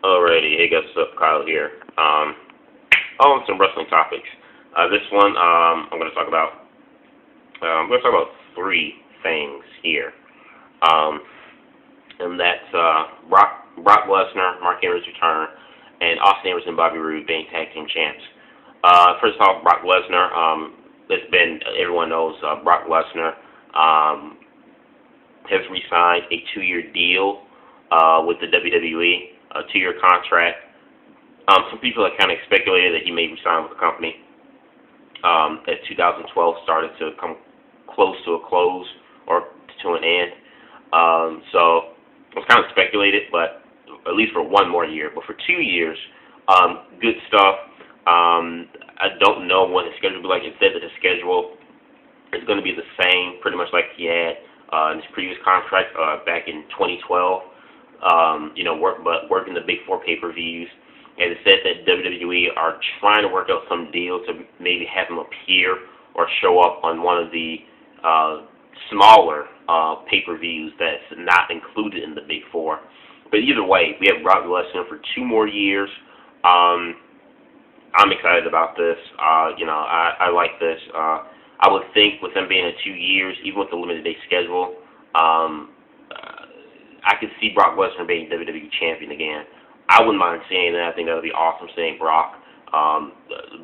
Alrighty, hey guys, what's up? Kyle here. Um, on some wrestling topics. Uh, this one, um, I'm going to talk about. Uh, I'm going to talk about three things here, um, and that's uh, Brock Brock Lesnar, Mark Henry's return, and Austin Aries and Bobby Roode being tag team champs. Uh, first off, Brock Lesnar. Um, it's been everyone knows uh, Brock Lesnar um, has re-signed a two-year deal uh, with the WWE a two-year contract. Um, some people have kind of speculated that he may resign with the company um, as 2012 started to come close to a close or to an end. Um, so it was kind of speculated, but at least for one more year. But for two years, um, good stuff. Um, I don't know what his schedule will be like. It said that his schedule is going to be the same, pretty much like he had uh, in his previous contract uh, back in 2012 um, you know, work, but working the big four pay-per-views. And it said that WWE are trying to work out some deal to maybe have him appear or show up on one of the uh, smaller uh, pay-per-views that's not included in the big four. But either way, we have Brock Lesnar for two more years. Um, I'm excited about this. Uh, you know, I, I like this. Uh, I would think with them being in two years, even with the limited day schedule, um, I could see Brock Lesnar being WWE champion again. I wouldn't mind seeing that. I think that would be awesome seeing Brock um,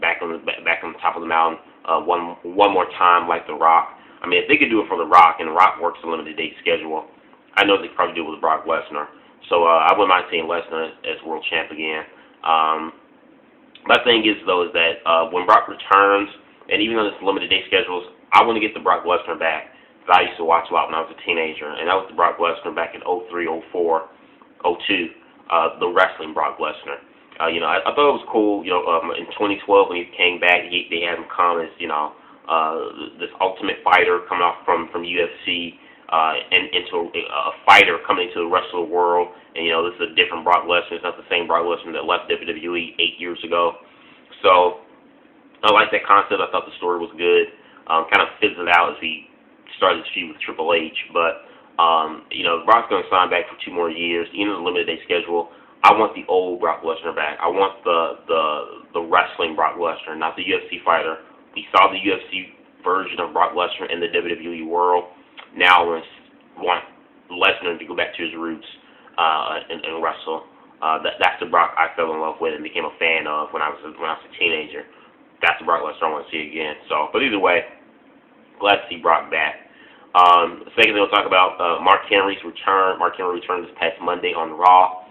back on the back on the top of the mountain uh, one one more time like The Rock. I mean, if they could do it for The Rock, and The Rock works a limited date schedule, I know they could probably do it with Brock Lesnar. So uh, I wouldn't mind seeing Lesnar as world champ again. Um, my thing is though is that uh, when Brock returns, and even on this limited day schedules, I want to get the Brock Lesnar back that I used to watch a lot when I was a teenager, and that was the Brock Lesnar back in 03, 04, 02, uh, the wrestling Brock Lesnar. Uh, you know, I, I thought it was cool. You know, um, in 2012 when he came back, he, they had him come as you know uh, this ultimate fighter coming off from from UFC uh, and into a, a fighter coming into the the world. And you know, this is a different Brock Lesnar. It's not the same Brock Lesnar that left WWE eight years ago. So I like that concept. I thought the story was good. Um, kind of fizzled out as he started his feud with Triple H. But um, you know, Brock's going to sign back for two more years. Even the limited day schedule. I want the old Brock Lesnar back. I want the the the wrestling Brock Lesnar, not the UFC fighter. We saw the UFC version of Brock Lesnar in the WWE world. Now I want Lesnar to go back to his roots uh, and, and wrestle. Uh, that, that's the Brock I fell in love with and became a fan of when I was when I was a teenager. That's the Brock Lesnar I want to see again. So, but either way, glad to see Brock back. Um, secondly, we'll talk about uh, Mark Henry's return. Mark Henry returned this past Monday on Raw.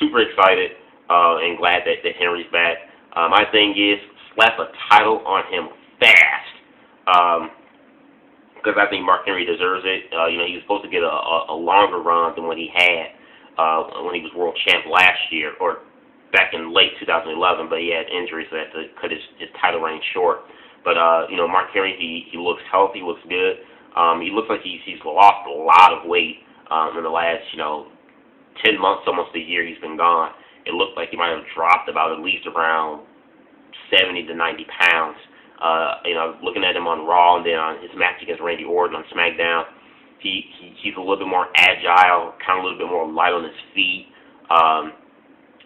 Super excited uh, and glad that, that Henry's back. Uh, my thing is, slap a title on him fast. Because um, I think Mark Henry deserves it. Uh, you know, he was supposed to get a, a, a longer run than what he had uh, when he was world champ last year, or back in late 2011, but he had injuries that had to cut his, his title reign short. But, uh, you know, Mark Henry, he, he looks healthy, looks good. Um, he looks like he's he's lost a lot of weight um, in the last you know ten months, almost a year. He's been gone. It looked like he might have dropped about at least around seventy to ninety pounds. Uh, you know, looking at him on Raw and then on his match against Randy Orton on SmackDown, he, he he's a little bit more agile, kind of a little bit more light on his feet. Um,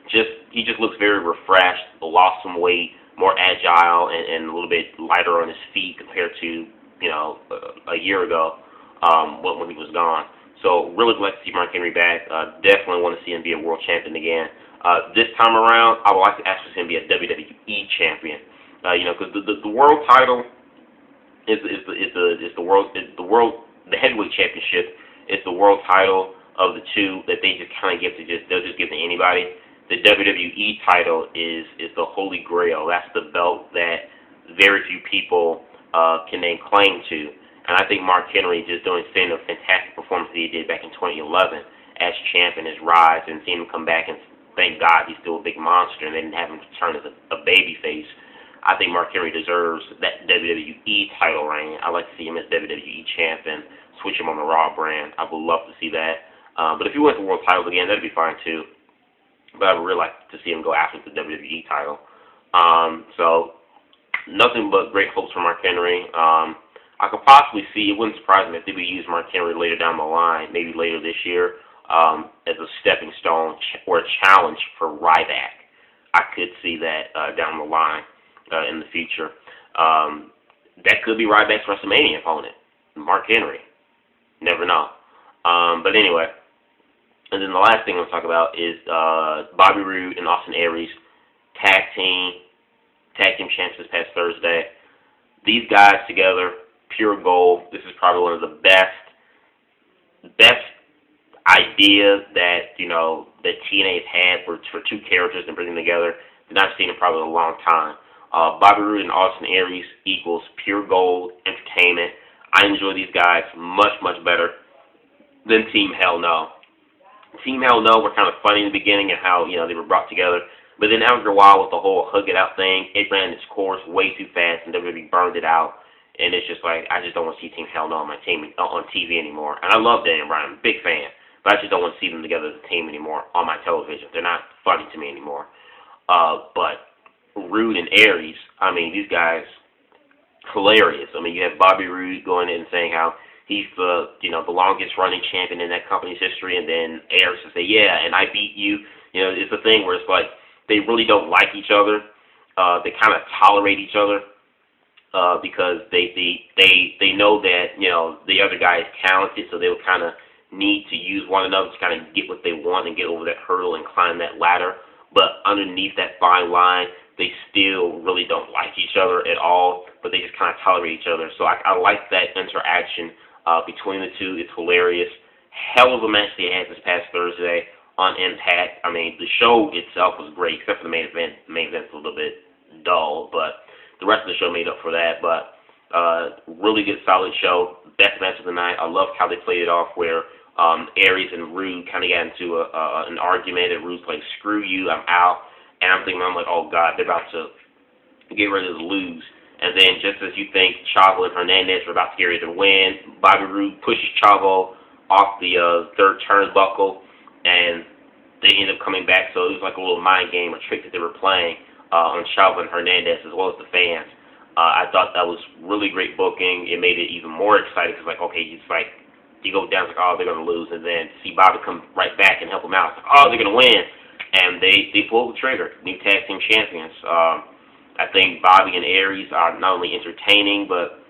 just he just looks very refreshed, lost some weight, more agile, and, and a little bit lighter on his feet compared to you know, a, year ago um, when, when he was gone. So really glad to see Mark Henry back. Uh, definitely want to see him be a world champion again. Uh, this time around, I would like to actually see him be a WWE champion. Uh, you know, because the, the the world title is is the is the is the world is the world the heavyweight championship is the world title of the two that they just kind of give to just they'll just give to anybody. The WWE title is is the holy grail. That's the belt that very few people uh, can then claim to. And I think Mark Henry just doing seeing the fantastic performance that he did back in 2011 as champ and his rise, and seeing him come back and thank God he's still a big monster, and they didn't have him turn as a, a baby face. I think Mark Henry deserves that WWE title reign. I'd like to see him as WWE champ and switch him on the Raw brand. I would love to see that. Uh, but if he went for world titles again, that'd be fine too. But I would really like to see him go after the WWE title. Um, so nothing but great hopes for Mark Henry. Um, I could possibly see, it wouldn't surprise me if they would use Mark Henry later down the line, maybe later this year, um, as a stepping stone or a challenge for Ryback. I could see that uh, down the line uh, in the future. Um, that could be Ryback's WrestleMania opponent, Mark Henry. Never know. Um, but anyway, and then the last thing I'm to talk about is uh, Bobby Roode and Austin Aries tag team, tag team champs this past Thursday. These guys together, pure gold. This is probably one of the best, best ideas that you know that TNA has had for for two characters and bringing them together that I've seen in probably a long time. Uh, Bobby Roode and Austin Aries equals pure gold entertainment. I enjoy these guys much much better than Team Hell No. Team Hell No were kind of funny in the beginning and how you know they were brought together, but then after a while with the whole hug it out thing, it ran its course way too fast and WWE burned it out. And it's just like I just don't want to see Team Hell No on my team on TV anymore. And I love Daniel Bryan, big fan. But I just don't want to see them together as a team anymore on my television. They're not funny to me anymore. Uh, but Roode and Aries, I mean, these guys, hilarious. I mean, you have Bobby Roode going in and saying how he's the you know the longest running champion in that company's history, and then Aries to say, yeah, and I beat you. You know, it's a thing where it's like they really don't like each other. Uh, they kind of tolerate each other uh, because they they they they know that you know the other guy is talented, so they'll kind of need to use one another to kind of get what they want and get over that hurdle and climb that ladder. But underneath that fine line, they still really don't like each other at all, but they just kind of tolerate each other. So I, I like that interaction uh, between the two. It's hilarious. Hell of a match they had this past Thursday on Impact. I mean, the show itself was great, except for the main event. The main event's a little bit dull, but the rest of the show made up for that. But uh, really good, solid show. Best match of the night. I loved how they played it off, where um, Aries and Roode kind of got into a, uh, an argument, and Roode's like, "Screw you, I'm out." And I'm thinking, I'm like, "Oh God, they're about to get ready to lose." And then, just as you think Chavo and Hernandez are about to get ready to win, Bobby Roode pushes Chavo off the uh, third turnbuckle, and they end up coming back. So it was like a little mind game or trick that they were playing uh, on Chavo and Hernandez as well as the fans. Uh, I thought that was really great booking. It made it even more exciting because, like, okay, it's like you go down, it's like, oh, they're going to lose. And then see Bobby come right back and help them out. It's like, oh, they're going to win. And they, they pull the trigger. New tag team champions. Um, I think Bobby and Aries are not only entertaining, but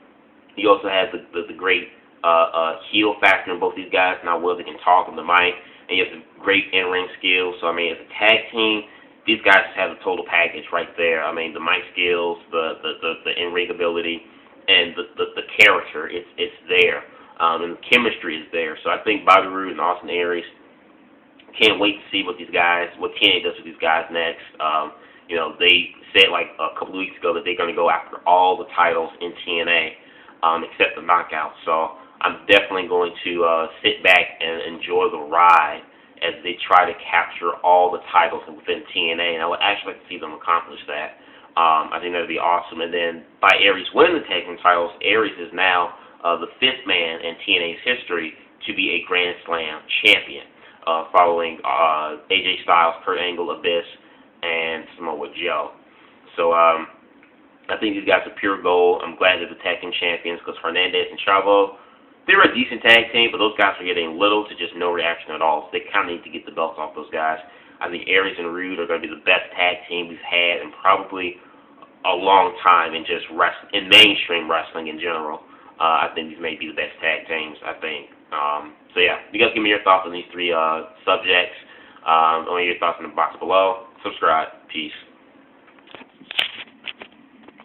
he also has the, the, the great uh, uh, heel factor in both these guys. Now, well, they can talk on the mic. And you have the great in-ring skills. So, I mean, as a tag team, these guys have a total package right there. I mean, the mic skills, the, the, the, the in-ring ability, and the, the, the character, it's, it's there um, and the chemistry is there. So I think Bobby Roode and Austin Aries can't wait to see what these guys, what TNA does with these guys next. Um, you know, they said like a couple of weeks ago that they're going to go after all the titles in TNA um, except the Knockout. So I'm definitely going to uh, sit back and enjoy the ride as they try to capture all the titles within TNA, and I would actually like to see them accomplish that. Um, I think that would be awesome. And then by Aries winning the tag team titles, Aries is now uh, the fifth man in TNA's history to be a Grand Slam champion, uh, following uh, AJ Styles, Kurt Angle, Abyss, and Samoa Joe. So um, I think these guys are pure gold. I'm glad they're the tag team champions because Hernandez and Chavo, they were a decent tag team, but those guys are getting little to just no reaction at all. So they kind of need to get the belts off those guys. I think Aries and Roode are going to be the best tag team we've had in probably a long time in just rest in mainstream wrestling in general. Uh, I think these may be the best tag teams. I think. Um, so yeah, you guys give me your thoughts on these three uh, subjects. Um, on your thoughts in the box below. Subscribe. Peace.